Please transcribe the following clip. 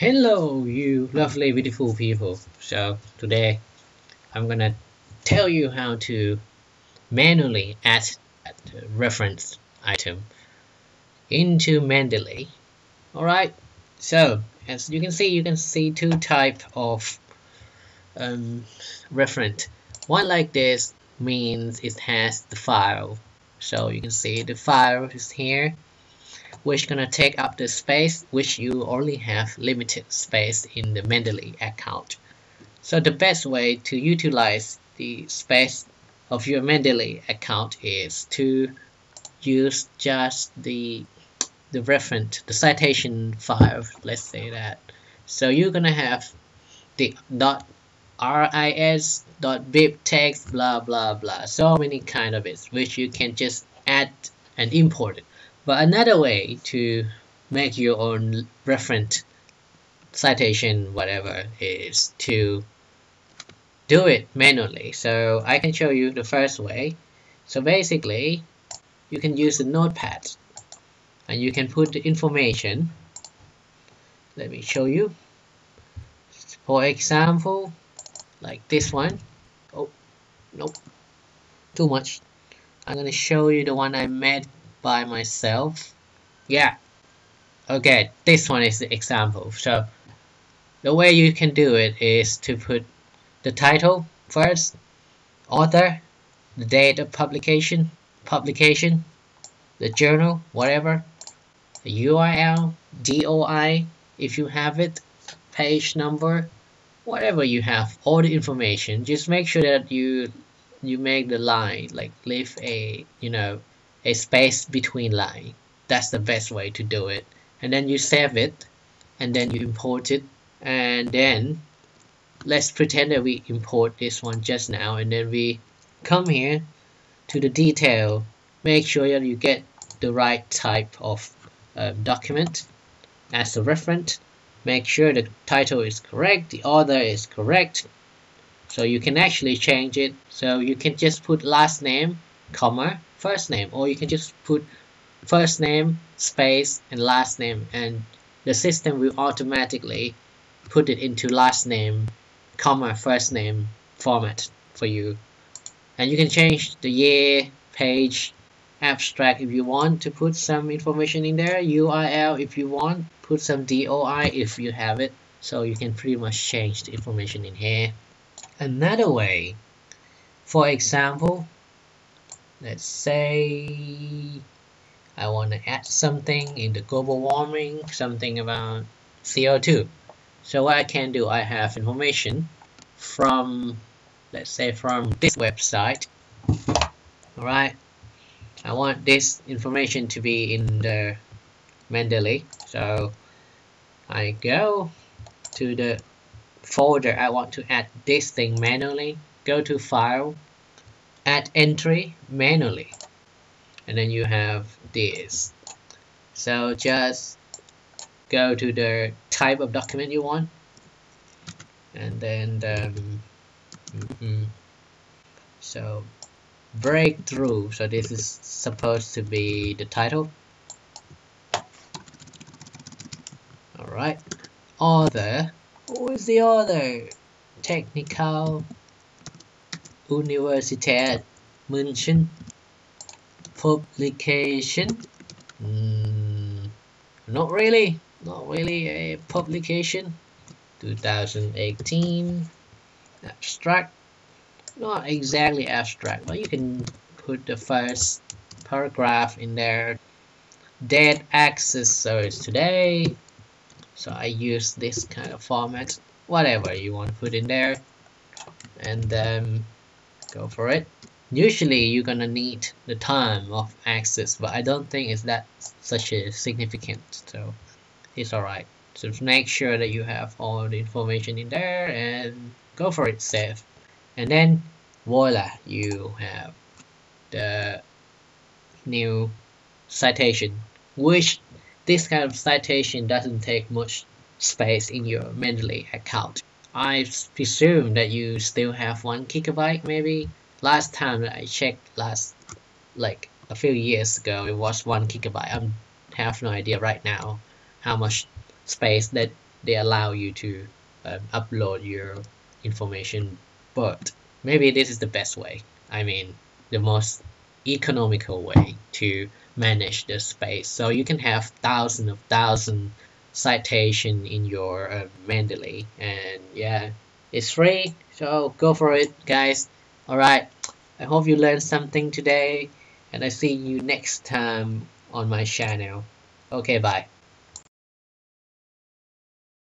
Hello, you lovely, beautiful people. So today I'm gonna tell you how to manually add a reference item into Mendeley. Alright, so as you can see, you can see two type of um, reference. One like this means it has the file. So you can see the file is here which gonna take up the space which you only have limited space in the Mendeley account. So the best way to utilize the space of your Mendeley account is to use just the the reference, the citation file, let's say that. So you're gonna have the dot ris dot BibTeX blah blah blah so many kind of it which you can just add and import it but another way to make your own reference citation whatever is to do it manually. So I can show you the first way. So basically you can use the notepad and you can put the information. Let me show you. For example, like this one. Oh, nope, too much. I'm gonna show you the one I made by myself? Yeah. Okay this one is the example. So the way you can do it is to put the title first author the date of publication publication the journal whatever the URL DOI if you have it page number whatever you have all the information. Just make sure that you you make the line like leave a you know a space between line. That's the best way to do it. And then you save it and then you import it and then let's pretend that we import this one just now and then we come here to the detail make sure that you get the right type of um, document as a reference make sure the title is correct the author is correct so you can actually change it so you can just put last name comma first name or you can just put first name space and last name and the system will automatically put it into last name comma first name format for you. And you can change the year page abstract if you want to put some information in there URL if you want put some DOI if you have it. So you can pretty much change the information in here. Another way for example let's say I want to add something in the global warming something about CO2 so what I can do I have information from let's say from this website. Alright? I want this information to be in the Mendeley. So I go to the folder I want to add this thing manually. Go to file add entry manually. And then you have this. So just go to the type of document you want. And then um, mm -hmm. so breakthrough. So this is supposed to be the title. All right. Author who is the author? Technical Universität München publication. Mm, not really not really a publication. 2018 abstract. Not exactly abstract but you can put the first paragraph in there. Dead access so it's today. So I use this kind of format. Whatever you want to put in there. And then go for it. Usually you're gonna need the time of access but I don't think it's that such a significant so it's alright. So make sure that you have all the information in there and go for it save. And then voila you have the new citation which this kind of citation doesn't take much space in your Mendeley account I presume that you still have one gigabyte maybe? Last time I checked last like a few years ago it was one gigabyte. I have no idea right now how much space that they allow you to um, upload your information but maybe this is the best way. I mean the most economical way to manage the space. So you can have thousands of thousands citation in your uh, Mendeley. And yeah it's free so go for it guys. Alright I hope you learned something today and I see you next time on my channel. Okay bye